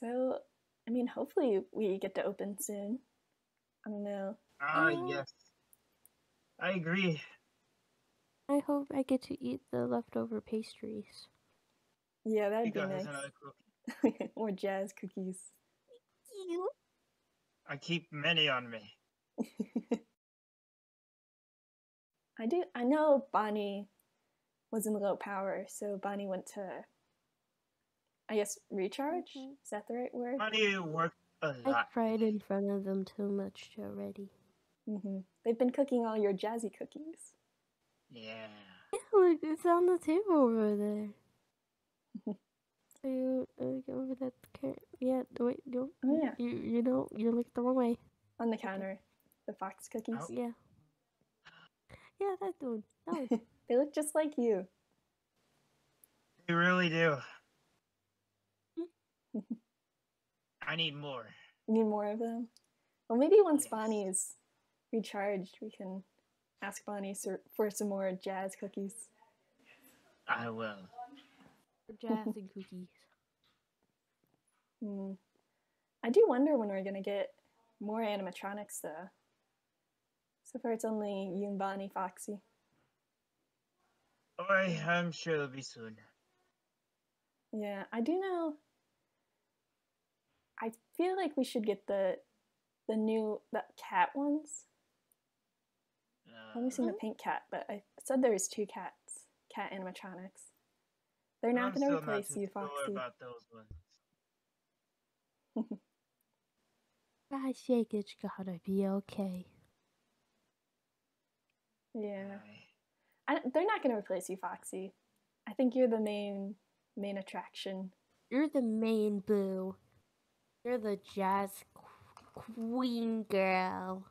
So, I mean, hopefully we get to open soon. I don't know. Ah, Uh, yes. I agree. I hope I get to eat the leftover pastries. Yeah, that'd You be nice. cookie. or jazz cookies. You. I keep many on me. I do. I know Bonnie was in low power, so Bonnie went to, I guess, recharge. Mhm. Is that the right word? Bonnie worked a I lot. cried in front of them too much already. Mm -hmm. They've been cooking all your jazzy cookies. Yeah. Yeah, look, it's on the table over there. So you uh, go over that car- Yeah, wait, no, Oh yeah, you you know you're looking the wrong way. on the counter, the fox cookies. Oh. Yeah. Yeah, that dude. That one. They look just like you. They really do. I need more. You need more of them. Well, maybe once Yes. Bonnie is recharged, we can ask Bonnie for some more jazz cookies. I will. Jazz and cookies. Hmm. I do wonder when we're gonna get more animatronics, though. So far, it's only you and Bonnie, Foxy. Oi, I'm sure it'll be soon. Yeah, I do know. I feel like we should get the the new the cat ones. I've only seen the Uh, pink cat, but I said there was two cats, cat animatronics. They're not I'm gonna still replace too you, Foxy. about those ones. I think it's gotta be okay. Yeah, Aye. I, they're not gonna replace you, Foxy. I think you're the main main attraction. You're the main boo. You're the jazz qu- queen girl.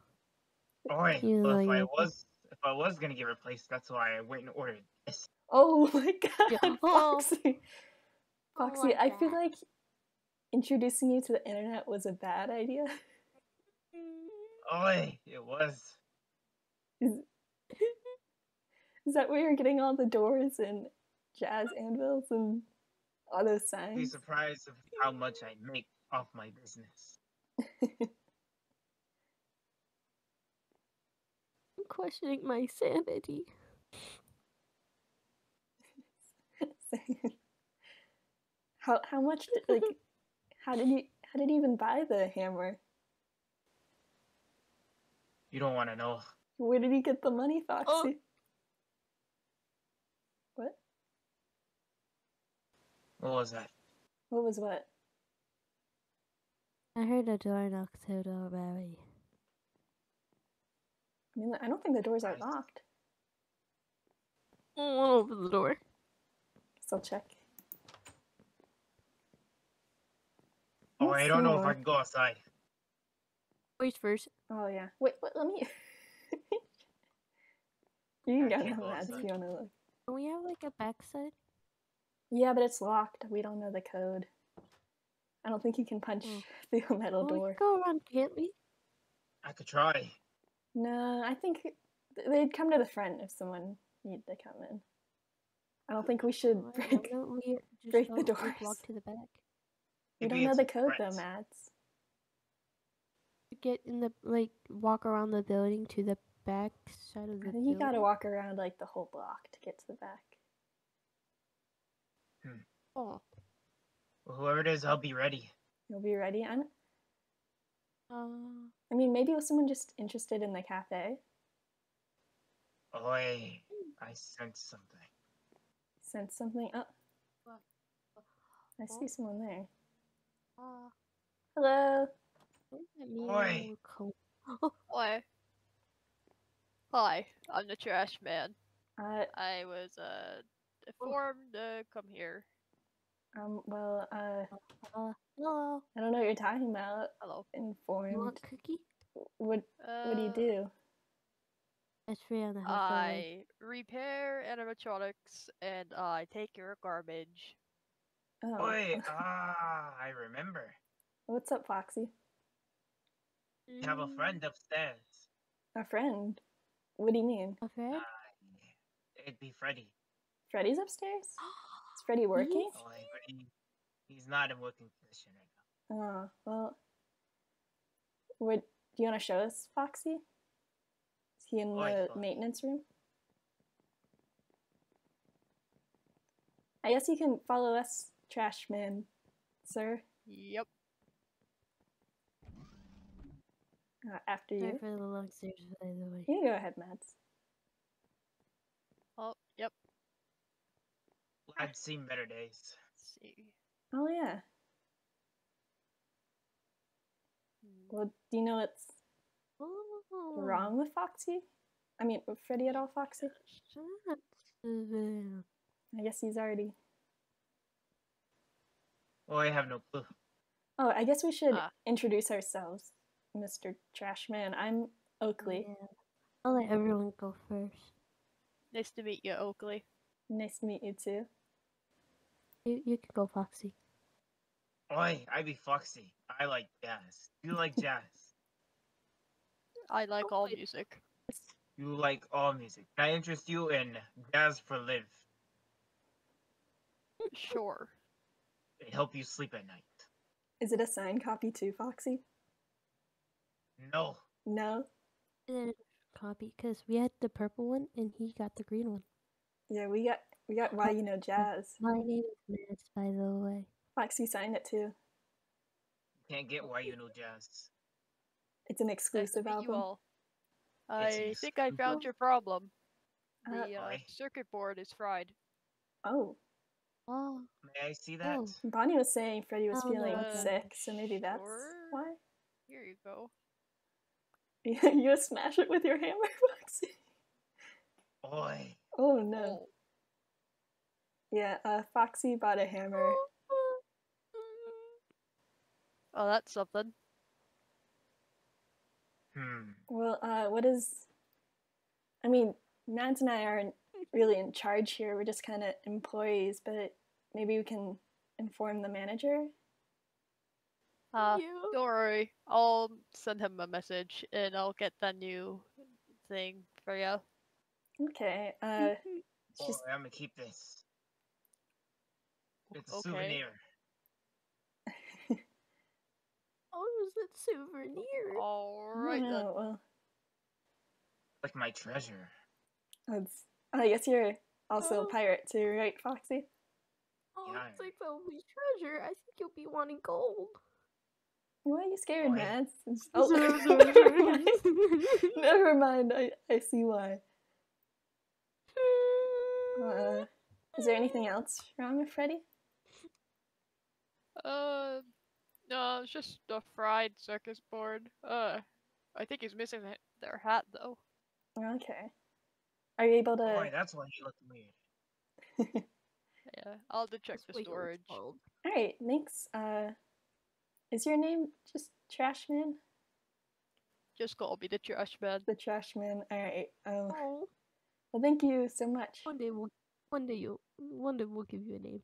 Oi, well, if like I was if I was gonna get replaced, that's why I went and ordered this. Oh my god, Yeah. Foxy! Oh Foxy, my I feel like introducing you to the internet was a bad idea. Oi, it was. Is, is that where you're getting all the doors and jazz anvils and all those signs? Be surprised of how much I make off my business. I'm questioning my sanity. how how much did, like how did you how did you even buy the hammer? You don't want to know. Where did you get the money, Foxy? Oh. What? What was that? What was what? I heard a door knock to the Barry. I mean, I don't think the doors are Right. locked. Oh, open the door. Guess I'll check. Oh, I don't know if. I can go outside. Voice first. Oh yeah. Wait, wait let me. you can I go can't now, go Mads, if you want to look. Do we have like a backside? Yeah, but it's locked. We don't know the code. I don't think you can punch Oh. through a metal Oh, we door. could go around, can't we? I could try. No, I think they'd come to the front if someone needed to come in. I don't think we should I break. we just break the don't doors. Walk to the back. We Maybe don't know the a code though, threat. Mads. Get in the like walk around the building to the back side of the I think you gotta walk around like the whole block to get to the back. Hmm. Oh. Well, whoever it is, I'll be ready. You'll be ready. I'm, Uh, I mean, maybe was someone just interested in the cafe? Oi, I sense something. Sense something? Oh, I see Oh. someone there. uh, Hello. what does that mean? Oi. Hi. Hi, I'm the trash man. Uh, I was uh informed to come here. Um, well, uh, Uh, hello. I don't know what you're talking about. Hello. You Informed. want cookie? What Uh, What do you do? It's free on the house. I repair animatronics and I take your garbage. Oh, Oi, ah, I remember. what's up, Foxy? I have a friend upstairs. A friend? What do you mean? A friend? Uh, it'd be Freddy. Freddy's upstairs? Is Freddy working? Yes. Oi, but he, he's not in working position right now. Oh, well. Would do you want to show us Foxy? Is he in Why, the maintenance room? I guess you can follow us, Trash Man, sir, Yep. uh, after Sorry you. for the long stairs, by the way. You can go ahead, Mads. Oh, yep. I've seen better days. Let's see. Oh yeah. Hmm. Well, do you know what's Oh, wrong with Foxy? I mean, with Freddy at all, Foxy? I guess he's already. Oh, I have no clue. Oh, I guess we should Ah. introduce ourselves, Mr. Trashman. I'm Oakley. Yeah. I'll let everyone go first. Nice to meet you, Oakley. Nice to meet you too. You you can go, Foxy. Oi, I be Foxy. I like jazz. You like jazz. I like Oh, all wait. music. You like all music. Can I interest you in Jazz for Live? Sure. It help you sleep at night. Is it a signed copy too, Foxy? No. No. Copy, because we had the purple one and he got the green one. Yeah, we got we got why you know jazz. My name is Mads, by the way. Foxy signed it too. You can't get why you know jazz. It's an exclusive meet you album. all. It's an I think I found your problem. Uh, The uh, Why? circuit board is fried. Oh, Oh, May I see that? Oh. Bonnie was saying Freddy was Oh, feeling no. sick, so maybe that's Sure. why. Here you go. you smash it with your hammer, Foxy. Oi. Oh no. Oh, Yeah, uh, Foxy bought a hammer. oh, that's something. Hmm. Well, uh, what is? I mean, Mads and I aren't really in charge here. We're just kind of employees, but maybe we can inform the manager. Uh, yeah. don't worry. I'll send him a message and I'll get the new thing for you. Okay. Uh, Boy, just I'm gonna keep this. It's a Okay. souvenir. Oh, is it was souvenir. All right then. oh, well, Like my treasure. that's. I guess you're also a Oh. pirate too, right, Foxy? Oh, Yeah. it's like the only treasure. I think you'll be wanting gold. Why are you scared, Why? Mads? Oh, never mind. Never mind. I I see why. Uh, is there anything else wrong with Freddy? Uh, no, it's just a fried circuit board. Uh, I think he's missing their hat though. Okay. Are you able to? Boy, that's why he looked weird. Yeah, I'll have to check That's the storage. All right, thanks. Uh, is your name just Trashman? Just call me the Trashman. The Trashman. All right. Oh, Oh, well, thank you so much. one day we'll, one day you, one day we'll give you a name.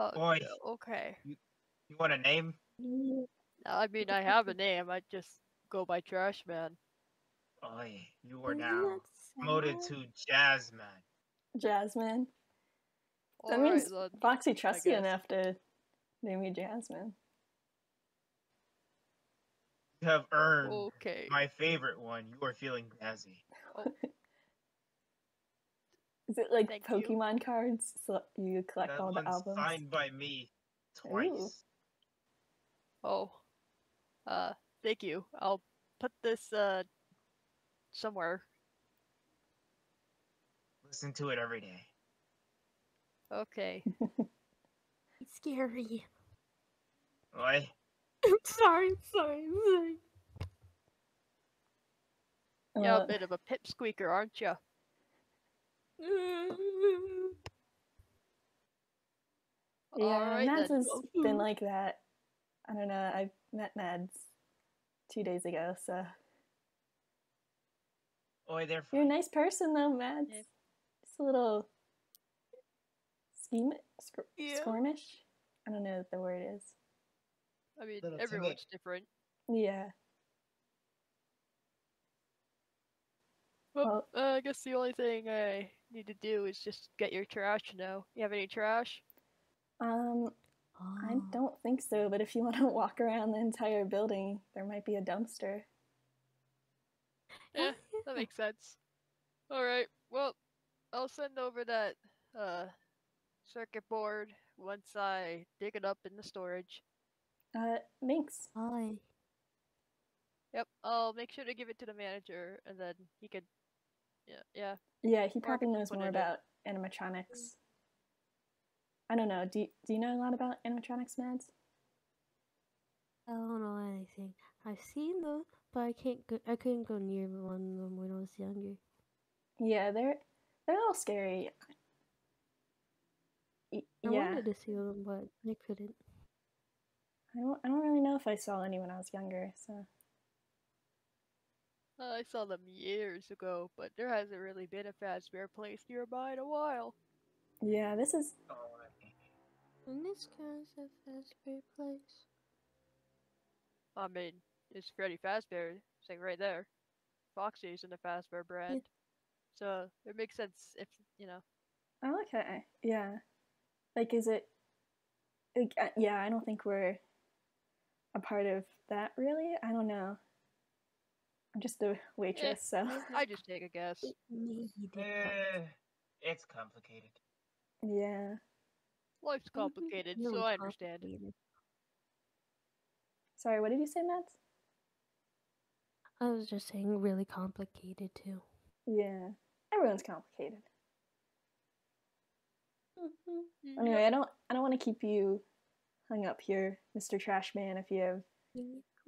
Uh, Boy. okay. You want a name? I mean, I have a name. I just go by trash man. Oi, you are Isn't now promoted to Jazzman. Jasmine. That Alright means then. Foxy trusts you enough to name you Jasmine. You have earned Okay. my favorite one. You are feeling jazzy. Is it like Thank you. Pokemon cards? So you collect That all the one's albums. signed by me twice. Oh. Uh, thank you. I'll put this uh somewhere. Listen to it every day. Okay. It's scary. Oi, I'm sorry, I'm sorry, I'm sorry. You're Uh, a bit of a pipsqueaker, aren't you? Yeah, Alright Mads then. has been like that. I don't know. I met Mads two days ago, so oi, they're you're a nice person though, Mads. Yeah. Just a little scheme, scr- Yeah. squirmish. I don't know what the word is. I mean, Little timid. everyone's different. Yeah. Well, uh, I guess the only thing I need to do is just get your trash now. You have any trash? Um. I Oh. don't think so, but if you want to walk around the entire building, there might be a dumpster. Yeah, that makes sense. Alright, well, I'll send over that uh circuit board once I dig it up in the storage. Uh, Minx. Hi. Yep, I'll make sure to give it to the manager and then he could yeah, yeah. Yeah, he probably could knows put more it about animatronics. I don't know. Do you, do you know a lot about animatronics, Mads? I don't know anything. I've seen them, but I can't go. I couldn't go near one of them when I was younger. Yeah, they're they're a little scary. Y- I yeah, wanted to see them, but I couldn't. I don't I don't really know if I saw any when I was younger. So Uh, I saw them years ago, but there hasn't really been a Fazbear place nearby in a while. yeah, this is Oh, And this guy's a fast food place. I mean, it's Freddy Fazbear, it's like right there. Foxy's in the Fazbear brand. So it makes sense if, you know, oh, okay. Yeah, like is it? Like, uh, yeah, I don't think we're a part of that really. I don't know. I'm just a waitress, so I just take a guess. Needed. eh, it's complicated. yeah. Life's complicated, Really so I understand. Sorry, what did you say, Mads? I was just saying, really complicated too. Yeah, everyone's complicated. Mm-hmm. Anyway, I don't I don't want to keep you hung up here, Mr. Trashman, if you have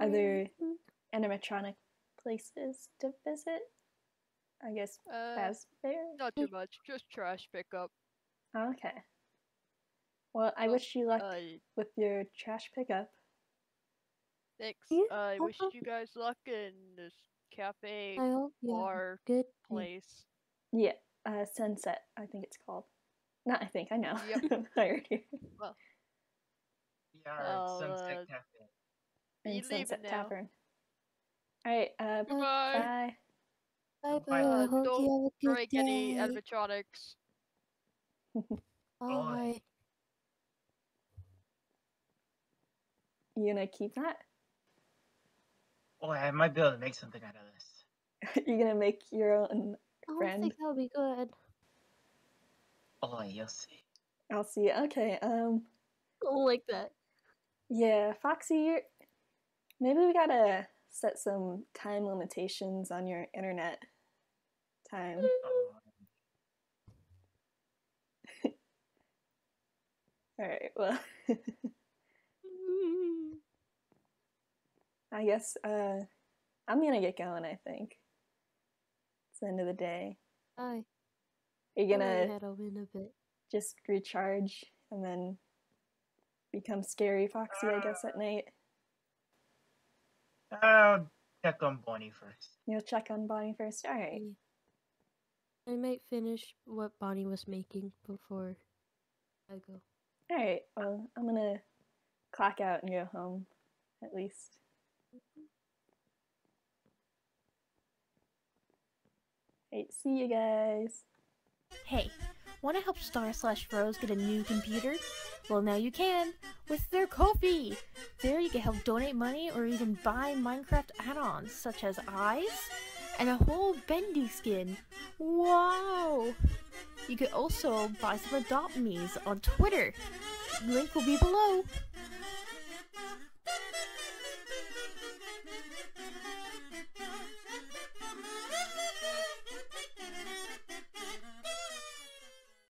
Other- animatronic places to visit. I guess Uh, Fazbear. not too much, just trash pickup. Okay. Well, I Well, wish you luck Uh, with your trash pickup. thanks. Yeah, I wish you guys luck in this cafe I hope you have a bar good place. Yeah, uh, Sunset, I think it's called. Not I think, I know. Yep. I heard you. Yeah, I'll, Sunset uh, Cafe. And leaving Sunset now. Tavern. Alright, uh, bye. Bye Bye. bye. Uh, hope don't you have a good Break any day. animatronics. Bye. You gonna keep that? Oh, I might be able to make something out of this. you gonna make your own I don't think that'll be good. Oh, you'll see. I'll see. Okay, um, I don't like that. yeah, Foxy, you're... maybe we gotta set some time limitations on your internet time. Oh, Alright, well, I guess, uh, I'm gonna get going, I think. It's the end of the day. Bye. Are you gonna head over in a bit. just recharge and then become scary Foxy, I guess, at night? I'll check on Bonnie first. You'll check on Bonnie first? Alright. I might finish what Bonnie was making before I go. Alright, well, I'm gonna clock out and go home, at least. Alright, see you guys. Hey, want to help Star Slash Rose get a new computer? Well, now you can with their Ko-fi. There you can help donate money or even buy Minecraft add-ons such as eyes and a whole bendy skin. Wow! You could also buy some Adopt Me's on Twitter. Link will be below.